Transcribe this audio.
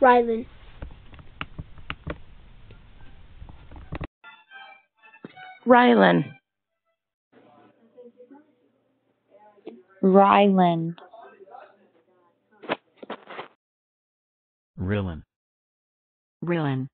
Rylan. Rylan. Rylan. Rylan. Rylan.